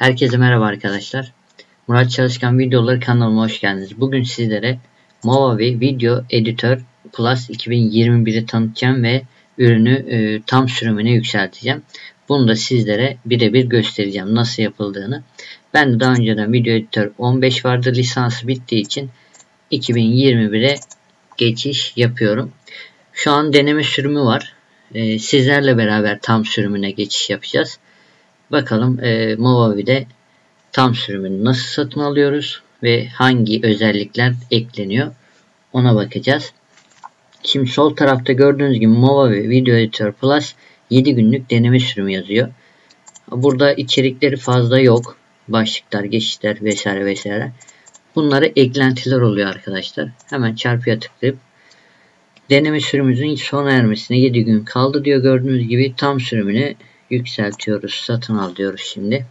Herkese merhaba arkadaşlar. Murat Çalışkan videoları kanalıma hoş geldiniz. Bugün sizlere Movavi Video Editor Plus 2021'i tanıtacağım ve ürünü e, tam sürümüne yükselteceğim. Bunu da sizlere birebir göstereceğim nasıl yapıldığını. Ben de daha önceden Video Editor 15 vardı. Lisansı bittiği için 2021'e geçiş yapıyorum. Şu an deneme sürümü var. E, sizlerle beraber tam sürümüne geçiş yapacağız. Bakalım e, Movavi'de tam sürümünü nasıl satın alıyoruz ve hangi özellikler ekleniyor ona bakacağız. Şimdi sol tarafta gördüğünüz gibi Movavi Video Editor Plus 7 günlük deneme sürümü yazıyor. Burada içerikleri fazla yok. Başlıklar, geçişler vesaire vesaire. Bunları eklentiler oluyor arkadaşlar. Hemen çarpıya tıklayıp deneme sürümümüzün sona ermesine 7 gün kaldı diyor. Gördüğünüz gibi tam sürümünü yükseltiyoruz. Satın al diyoruz şimdi.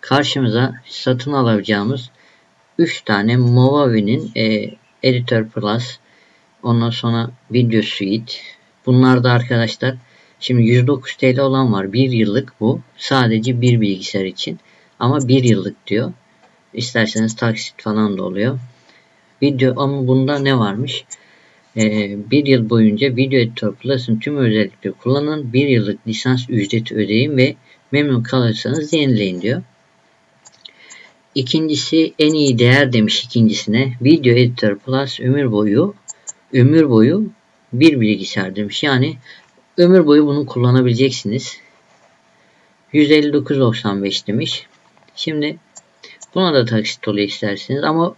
Karşımıza satın alacağımız 3 tane Movavi'nin e, Editor Plus ondan sonra Video Suite bunlar da arkadaşlar şimdi 109 TL olan var. 1 yıllık bu. Sadece bir bilgisayar için. Ama 1 yıllık diyor. İsterseniz taksit falan da oluyor. Video ama bunda ne varmış? Ee, bir yıl boyunca Video Editor Plus'ın tüm özellikleri kullanın. Bir yıllık lisans ücreti ödeyin ve memnun kalırsanız yenileyin diyor. İkincisi en iyi değer demiş ikincisine. Video Editor Plus ömür boyu ömür boyu bir bilgisayar demiş. Yani ömür boyu bunu kullanabileceksiniz. 159.95 demiş. Şimdi buna da taksit oluyor isterseniz ama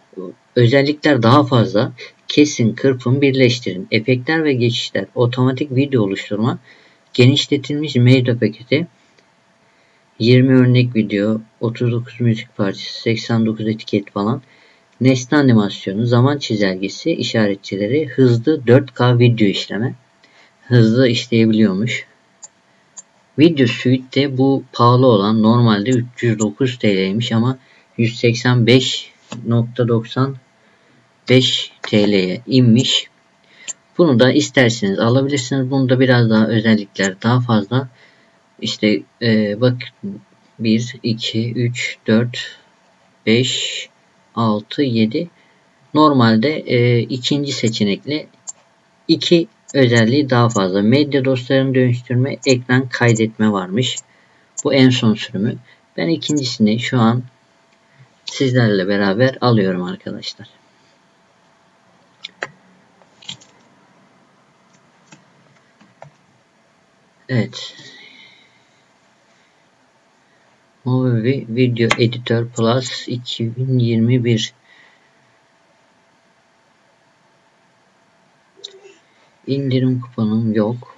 özellikler daha fazla. Kesin, kırpın, birleştirin. Efektler ve geçişler, otomatik video oluşturma, genişletilmiş medya paketi, 20 örnek video, 39 müzik parçası, 89 etiket falan, nesne animasyonu, zaman çizelgesi, işaretçileri, hızlı 4K video işleme, hızlı işleyebiliyormuş. Video Suite de bu pahalı olan normalde 309 TL'ymiş ama 185.90 5 TL'ye inmiş. Bunu da isterseniz alabilirsiniz. Bunda biraz daha özellikler daha fazla. İşte e, bak 1, 2, 3, 4, 5, 6, 7. Normalde e, ikinci seçenekli iki özelliği daha fazla. Medya dosyalarını dönüştürme, ekran kaydetme varmış. Bu en son sürümü. Ben ikincisini şu an sizlerle beraber alıyorum arkadaşlar. Evet. Movie Video Editor Plus 2021 İndirim kuponum yok.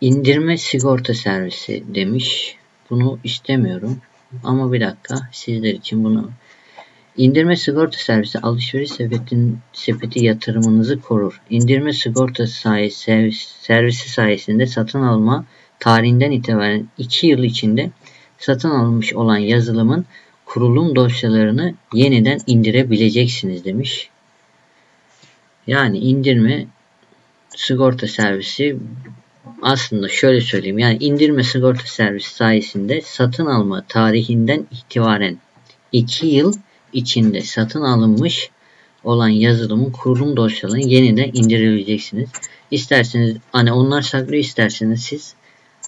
İndirme sigorta servisi demiş. Bunu istemiyorum. Ama bir dakika sizler için bunu İndirme sigorta servisi alışveriş sepetin, sepeti yatırımınızı korur. İndirme sigorta sayesi, servisi sayesinde satın alma tarihinden itibaren 2 yıl içinde satın alınmış olan yazılımın kurulum dosyalarını yeniden indirebileceksiniz demiş. Yani indirme sigorta servisi aslında şöyle söyleyeyim. Yani indirme sigorta servisi sayesinde satın alma tarihinden itibaren 2 yıl içinde satın alınmış olan yazılımın kurulum dosyalarını yeniden indirebileceksiniz. İsterseniz hani onlar saklı isterseniz siz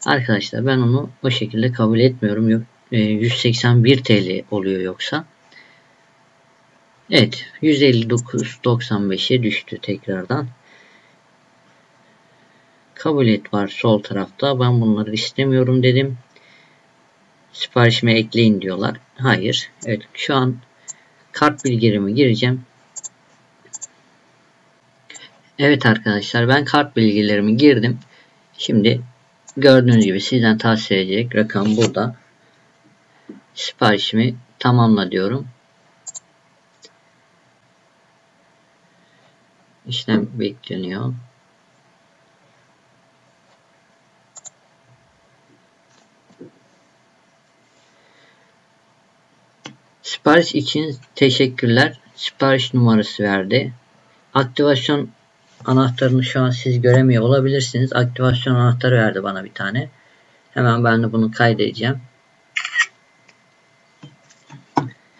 arkadaşlar ben onu o şekilde kabul etmiyorum. Yok, 181 e, TL oluyor yoksa. Evet 159.95'e düştü tekrardan. Kabul et var sol tarafta. Ben bunları istemiyorum dedim. Siparişime ekleyin diyorlar. Hayır. Evet şu an kart bilgilerimi gireceğim. Evet arkadaşlar ben kart bilgilerimi girdim. Şimdi gördüğünüz gibi sizden tavsiye edecek rakam burada. Siparişimi tamamla diyorum. İşlem bekleniyor. Sipariş için teşekkürler. Sipariş numarası verdi. Aktivasyon anahtarını şu an siz göremiyor olabilirsiniz. Aktivasyon anahtarı verdi bana bir tane. Hemen ben de bunu kaydedeceğim.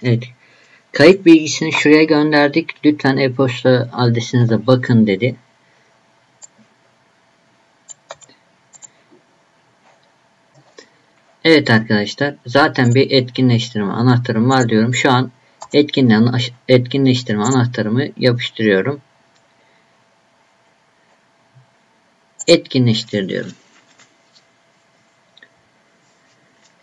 Evet. Kayıt bilgisini şuraya gönderdik. Lütfen e-posta adresinize bakın dedi. Evet arkadaşlar zaten bir etkinleştirme anahtarım var diyorum. Şu an etkinleştirme anahtarımı yapıştırıyorum. Etkinleştir diyorum.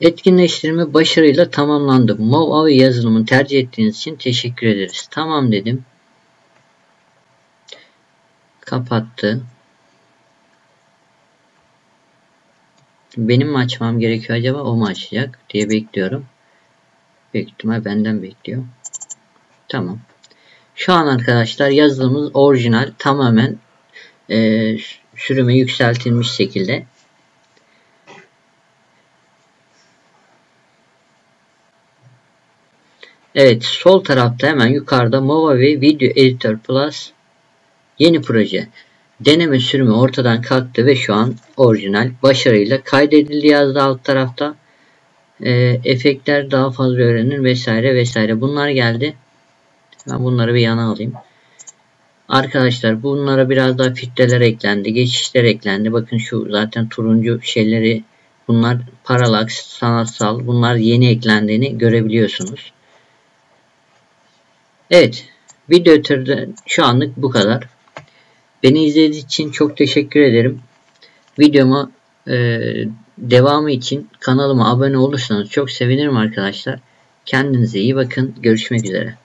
Etkinleştirme başarıyla tamamlandı. Movavi yazılımını tercih ettiğiniz için teşekkür ederiz. Tamam dedim. Kapattı. Benim mi açmam gerekiyor acaba? O mu açacak diye bekliyorum. Büyük ihtimal benden bekliyor. Tamam. Şu an arkadaşlar yazılımımız orijinal tamamen e, sürüme yükseltilmiş şekilde. Evet sol tarafta hemen yukarıda Movavi Video Editor Plus yeni proje. Deneme sürümü ortadan kalktı ve şu an orijinal başarıyla kaydedildi yazdı alt tarafta. E, efektler daha fazla öğrenir vesaire vesaire bunlar geldi. Ben bunları bir yana alayım. Arkadaşlar bunlara biraz daha filtreler eklendi. Geçişler eklendi. Bakın şu zaten turuncu şeyleri bunlar paralax, sanatsal bunlar yeni eklendiğini görebiliyorsunuz. Evet. Video türde şu anlık bu kadar. Beni izlediğiniz için çok teşekkür ederim. Videoma e, devamı için kanalıma abone olursanız çok sevinirim arkadaşlar. Kendinize iyi bakın. Görüşmek üzere.